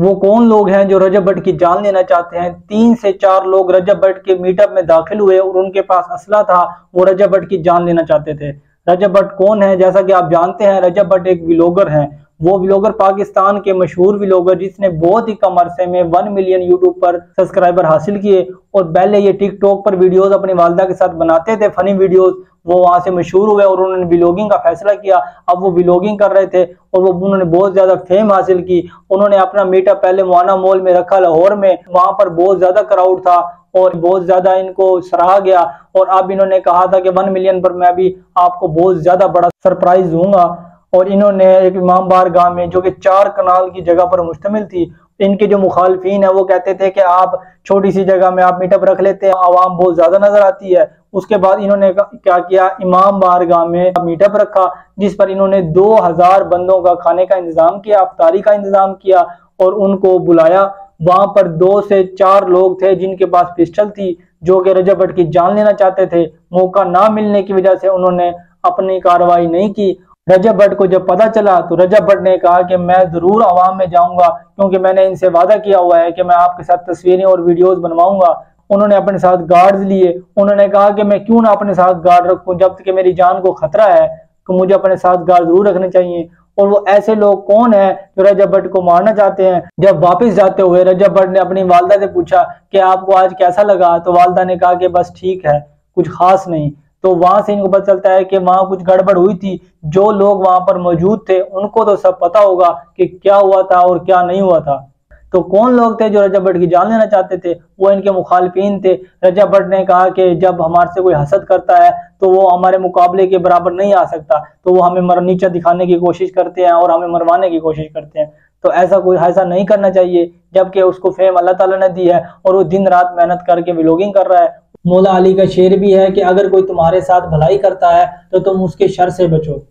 वो कौन लोग हैं जो रजब भट्ट की जान लेना चाहते हैं? तीन से चार लोग रजब भट्ट के मीटअप में दाखिल हुए और उनके पास असला था, वो रजब भट्ट की जान लेना चाहते थे। रजब भट्ट कौन है? जैसा कि आप जानते हैं, रजब भट्ट एक विलोगर हैं। वो व्लॉगर पाकिस्तान के मशहूर व्लॉगर जिसने बहुत ही कम अरसे में वन मिलियन यूट्यूब पर सब्सक्राइबर हासिल किए और पहले ये टिकटॉक पर वीडियोस अपनी वालदा के साथ बनाते थे फनी वीडियोस वो वहाँ से मशहूर हुए और उन्होंने व्लॉगिंग का फैसला किया। अब वो व्लॉगिंग कर रहे थे और वो, उन्होंने बहुत ज़्यादा फेम हासिल की। उन्होंने अपना मीटअप पहले मुआना मॉल में रखा, लाहौर में। वहाँ पर बहुत ज़्यादा क्राउड था और बहुत ज़्यादा इनको सराहा गया। और अब इन्होंने कहा था कि वन मिलियन पर मैं भी आपको बहुत ज़्यादा बड़ा सरप्राइज़ दूँगा। और इन्होंने एक इमाम बार गाँव में, जो कि चार कनाल की जगह पर मुश्तमिल थी, इनके जो मुखालफिन है, वो कहते थे कि आप छोटी सी जगह में आप मीटअप रख लेते हैं, आवाम बहुत ज़्यादा नज़र आती है। उसके बाद इन्होंने क्या किया? इमाम बार गाँव में मीटअप रखा, जिस पर इन्होंने दो हज़ार बंदों का खाने का इंतज़ाम किया, अफ्तारी का इंतज़ाम किया और उनको बुलाया। वहाँ पर दो से चार लोग थे जिनके पास पिस्टल थी, जो कि रजब भट्ट की जान लेना चाहते थे। मौका ना मिलने की वजह से उन्होंने अपनी कार्रवाई नहीं की रजब भट्ट को जब पता चला तो रजब भट्ट ने कहा कि मैं ज़रूर आवाम में जाऊँगा, क्योंकि मैंने इनसे वादा किया हुआ है कि मैं आपके साथ तस्वीरें और वीडियोस बनवाऊँगा। उन्होंने अपने साथ गार्ड्स लिए। उन्होंने कहा कि मैं क्यों ना अपने साथ गार्ड रखूँ, जब तक मेरी जान को खतरा है तो मुझे अपने साथ गार्ड ज़रूर रखने चाहिए। और वो ऐसे लोग कौन है जो रजब भट्ट को मारना चाहते हैं? जब वापस जाते हुए रजब भट्ट ने अपनी वालदा से पूछा कि आपको आज कैसा लगा तो वालदा ने कहा कि बस ठीक है, कुछ खास नहीं। तो वहाँ से इनको पता चलता है कि वहाँ कुछ गड़बड़ हुई थी। जो लोग वहाँ पर मौजूद थे, उनको तो सब पता होगा कि क्या हुआ था और क्या नहीं हुआ था। तो कौन लोग थे जो रजब भट्ट की जान लेना चाहते थे? वो इनके मुखालफिन थे। रजब भट्ट ने कहा कि जब हमारे से कोई हसद करता है तो वो हमारे मुकाबले के बराबर नहीं आ सकता। तो वो हमें मर, नीचा दिखाने की कोशिश करते हैं और हमें मरवाने की कोशिश करते हैं। तो ऐसा कोई, ऐसा नहीं करना चाहिए, जबकि उसको फेम अल्लाह ताला ने दी है और वो दिन रात मेहनत करके व्लॉगिंग कर रहा है। मौला अली का शेर भी है कि अगर कोई तुम्हारे साथ भलाई करता है तो तुम उसके शर से बचो।